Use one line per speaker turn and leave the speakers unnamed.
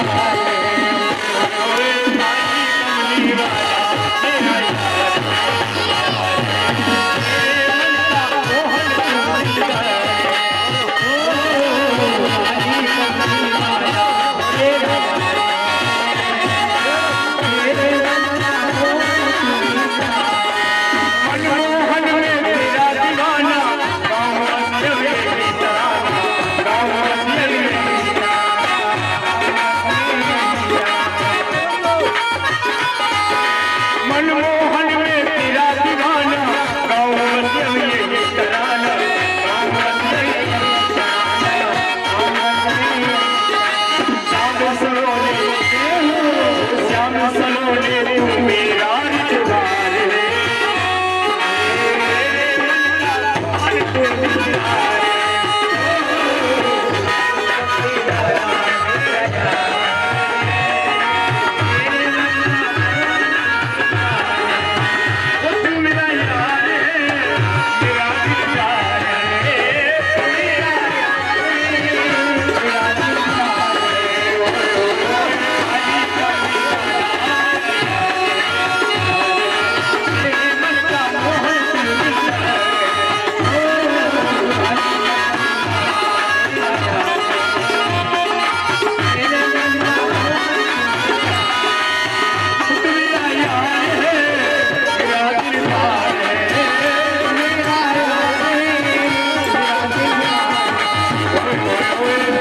Thank you. मन मोह away.